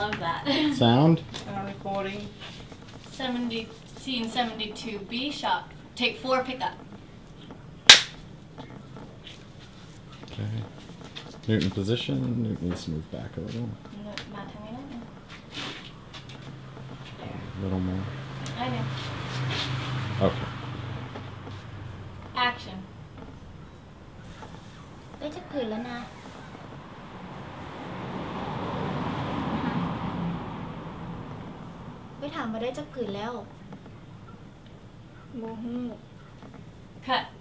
love that. Sound? Uh, recording. 70, scene 72B shot. Take four, pick up. Okay. Newton position. Newton needs to move back a little. No, not telling me nothing. A little more. I know. Okay. Action. ได้จักผืนแล้วนะ ถามมาได้จักผืนแล้วโมฮู Cut. Okay.